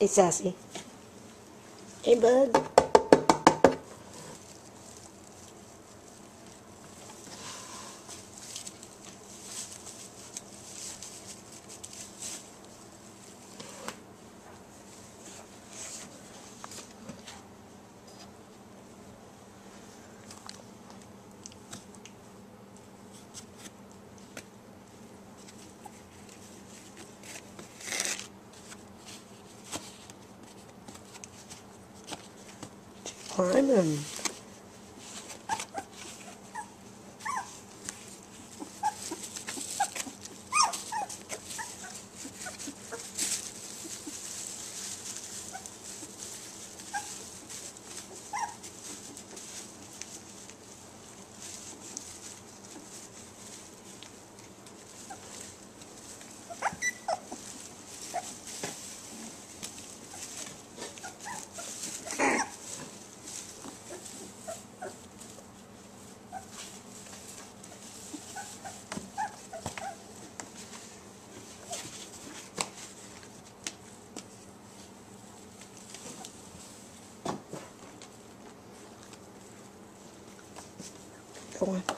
Hey, Sassy. Hey, bud. Climbing. Go on.